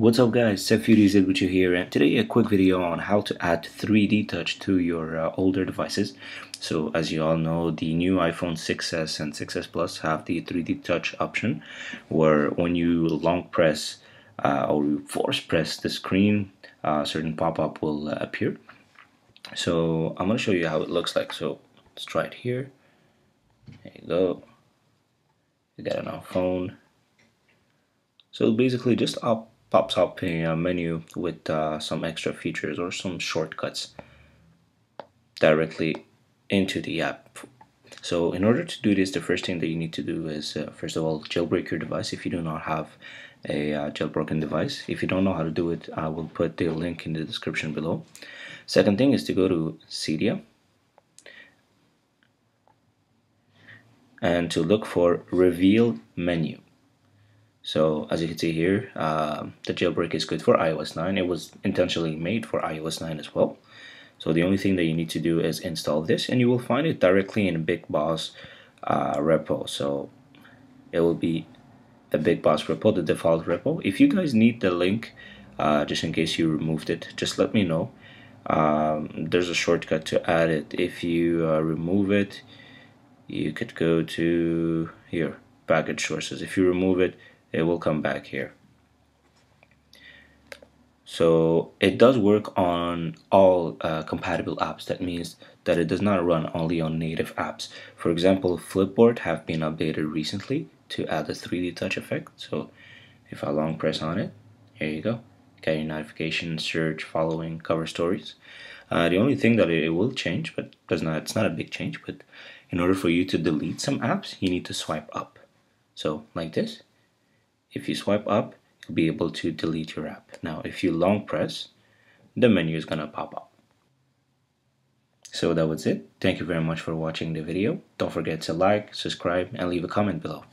What's up guys, you here and today a quick video on how to add 3D touch to your uh, older devices. So as you all know the new iPhone 6s and 6s Plus have the 3D touch option where when you long press uh, or you force press the screen a certain pop-up will uh, appear. So I'm going to show you how it looks like. So let's try it here. There you go. You got it on phone. So basically just up pops up in a menu with uh, some extra features or some shortcuts directly into the app. So in order to do this, the first thing that you need to do is, uh, first of all, jailbreak your device if you do not have a uh, jailbroken device. If you don't know how to do it, I will put the link in the description below. Second thing is to go to Cydia and to look for reveal menu. So as you can see here, uh, the jailbreak is good for iOS 9. It was intentionally made for iOS 9 as well. So the only thing that you need to do is install this and you will find it directly in Big Boss uh, repo. So it will be the Big Boss repo, the default repo. If you guys need the link, uh, just in case you removed it, just let me know. Um, there's a shortcut to add it. If you uh, remove it, you could go to here, package sources. If you remove it, it will come back here. So it does work on all uh, compatible apps. That means that it does not run only on native apps. For example, Flipboard have been updated recently to add a 3D touch effect. So if I long press on it, here you go. Get your notification, search, following, cover stories. Uh, the only thing that it will change, but does not, it's not a big change, but in order for you to delete some apps, you need to swipe up. So like this, if you swipe up, you'll be able to delete your app. Now, if you long press, the menu is going to pop up. So that was it. Thank you very much for watching the video. Don't forget to like, subscribe, and leave a comment below.